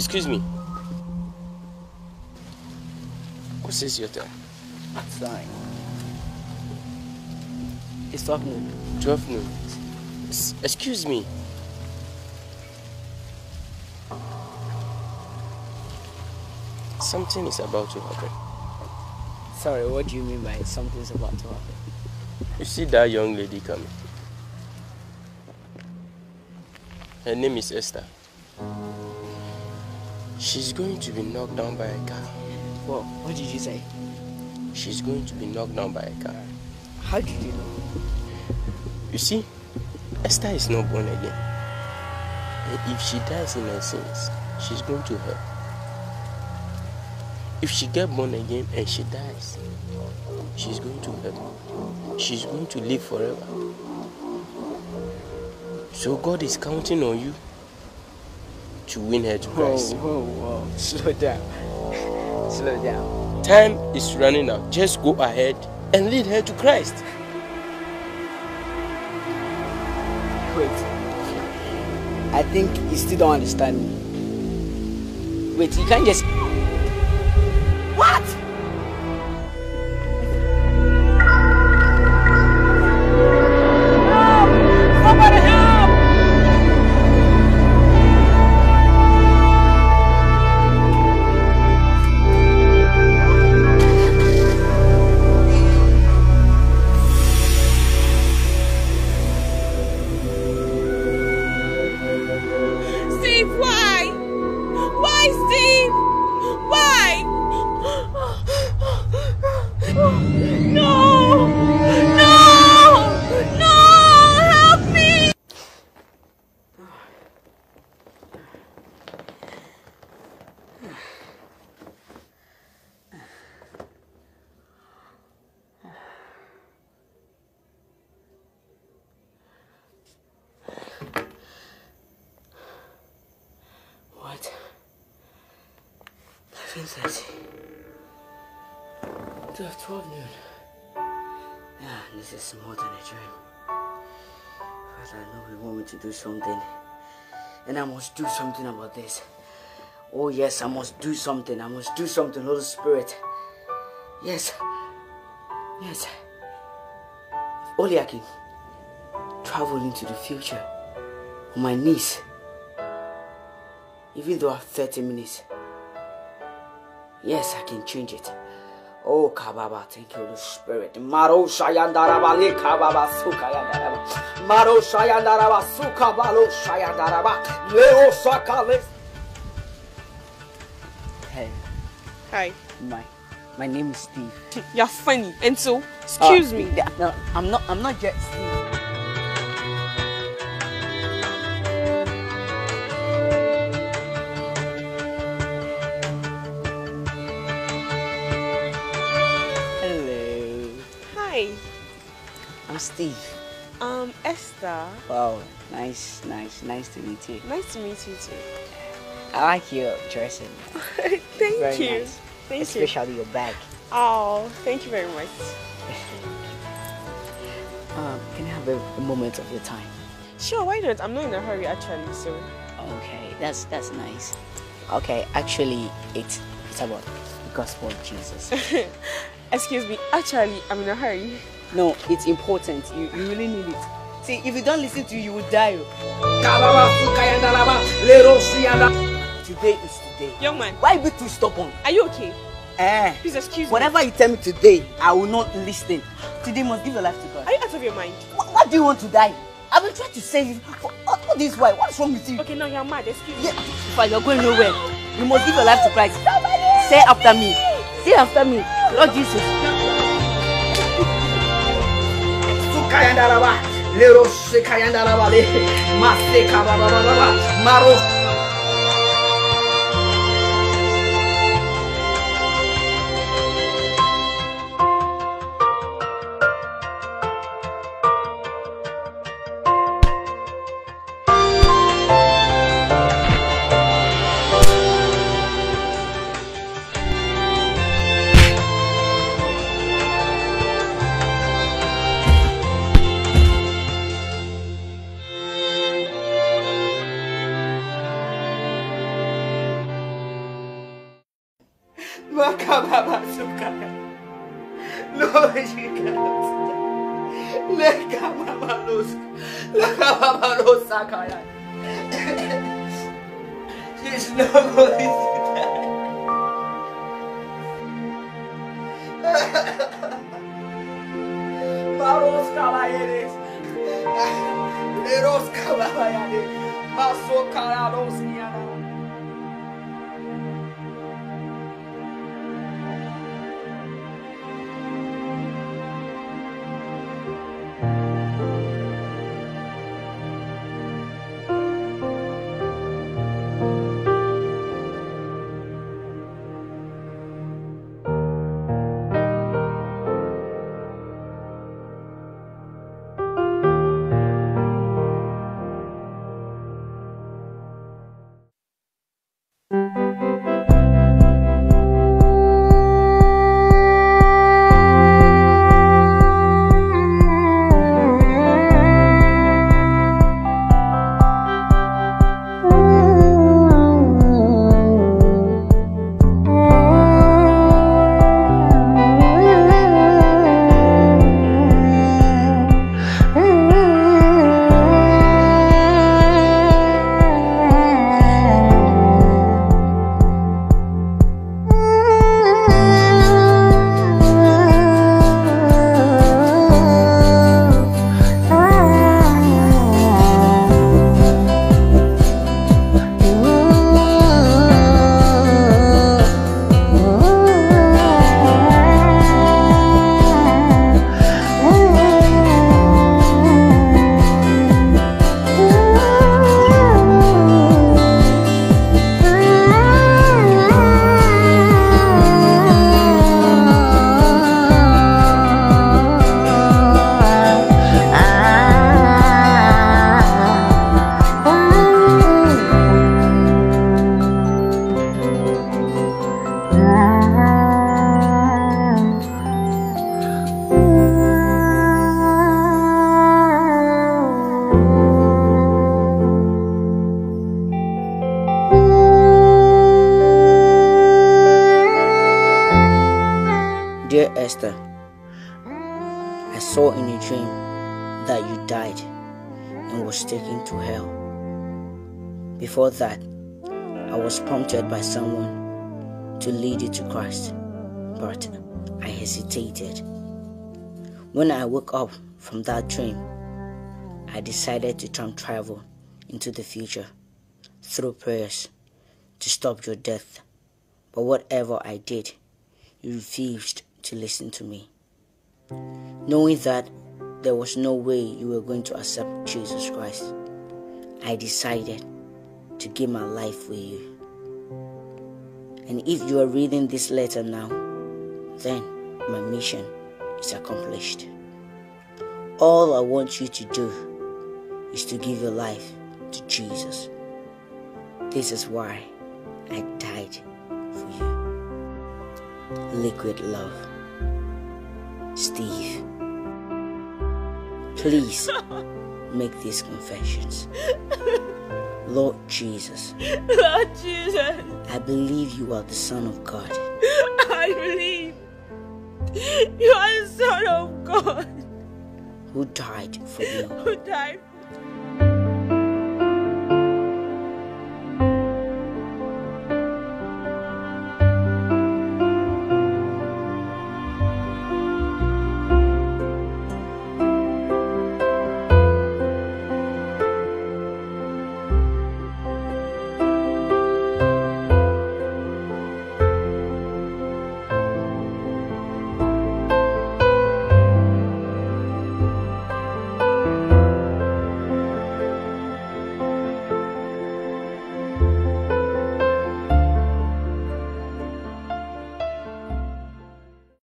Excuse me. What is your time? Sorry. It's 12 noon. 12 noon. excuse me. Something is about to happen. Sorry, what do you mean by something's about to happen? You see that young lady coming? Her name is Esther. She's going to be knocked down by a car. What? What did you say? She's going to be knocked down by a car. How did you know? You see, Esther is not born again. And if she dies in her sins, she's going to hell. If she gets born again and she dies, she's going to heaven. She's going to live forever. So God is counting on you to win her to Christ. Whoa, whoa, whoa. Slow down. Slow down. Time is running out. Just go ahead and lead her to Christ. Wait. I think you still don't understand me. Wait, you can't just do something And I must do something about this. Oh, yes, I must do something. I must do something, Holy Spirit. Yes. Yes. If only I can travel into the future on my knees. Even though I have 30 minutes. Yes, I can change it. Oh, Kababa, thank you, Holy Spirit. Maro Shayandaraba, Kababa, Sukayandaraba. Maro Shayandaraba, Sukabalo Shayandaraba. Leo Sakales. Hey. Hi. My my name is Steve. You're funny. And so, excuse uh, me. No, I'm not I'm not just Steve. Steve. Um, Esther. Wow, nice, nice, nice to meet you. Nice to meet you too. I like your dressing. thank very you. Nice. Thank Especially you. your bag. Oh, thank you very much. um, can I have a, a, moment of your time? Sure, why not? I'm not in a hurry actually, so. Okay, that's that's nice. Okay, actually, it's it's about gospel of Jesus. Excuse me, actually, I'm in a hurry. No, it's important. You, you really need it. See, if you don't listen to you, you will die. Today is today. Young man. Why be too stubborn? Are you okay? Eh. Please excuse Whatever me. Whatever you tell me today, I will not listen. Today must give your life to God. Are you out of your mind? What, what do you want to die? I've been trying to save you for all, all this while. What's wrong with you? Okay, now you're mad. Excuse me. Yeah, if you're going nowhere, you must give your life to Christ. Somebody. Say after me. Say after me. Lord Jesus. kayandaraba lero se kayandaraba le maste kababa maro She's not going Dear Esther, I saw in a dream that you died and was taken to hell. Before that, I was prompted by someone to lead you to Christ, but I hesitated. When I woke up from that dream, I decided to time travel into the future through prayers to stop your death. But whatever I did, you refused to listen to me. Knowing that there was no way you were going to accept Jesus Christ, I decided to give my life for you. And if you are reading this letter now, then my mission is accomplished. All I want you to do is to give your life to Jesus. This is why I died for you. Liquid love. Steve. Please make these confessions. Lord Jesus, Lord Jesus, I believe you are the Son of God. I believe you are the Son of God who died for you. who died